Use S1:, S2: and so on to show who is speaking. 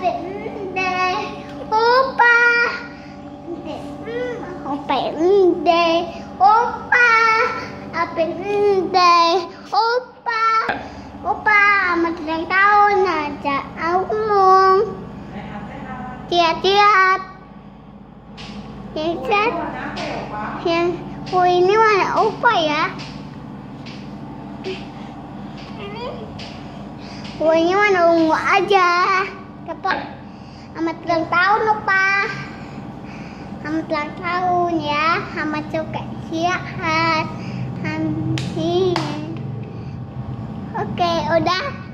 S1: Birthday, Oppa. Oppa, matalang tahun aja tiap-tiap. Tiap-tiap. Yang oh ini warna Oppa ya. Oh ini warna ungu aja. Dapat Selamat ulang tahun Opa. Selamat ulang tahun ya. Selamat suka sehat. Amin. Oke, udah.